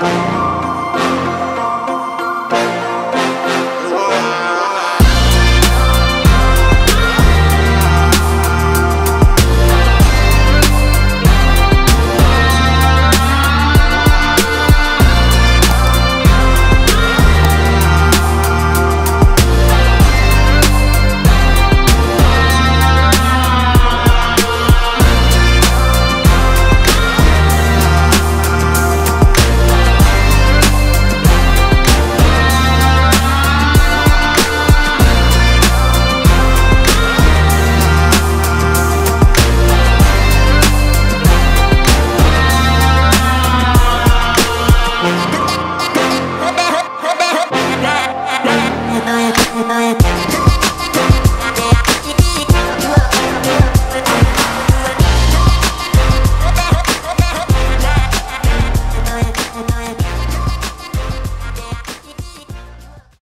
Bye.